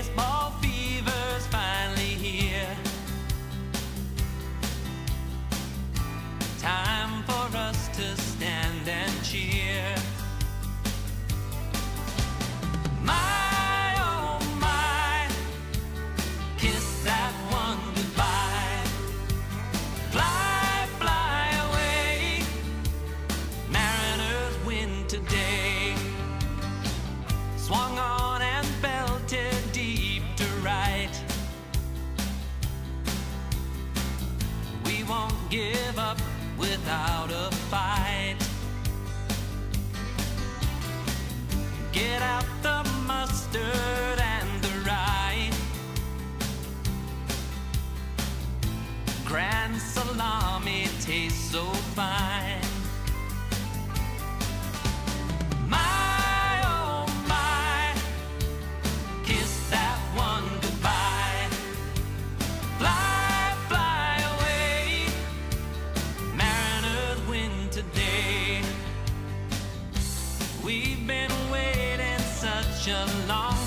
baseball. give up without a fight. Get out the mustard and the rye. Grand salami tastes so fine. We've been waiting such a long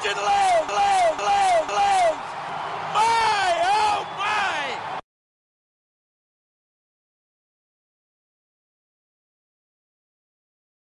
The old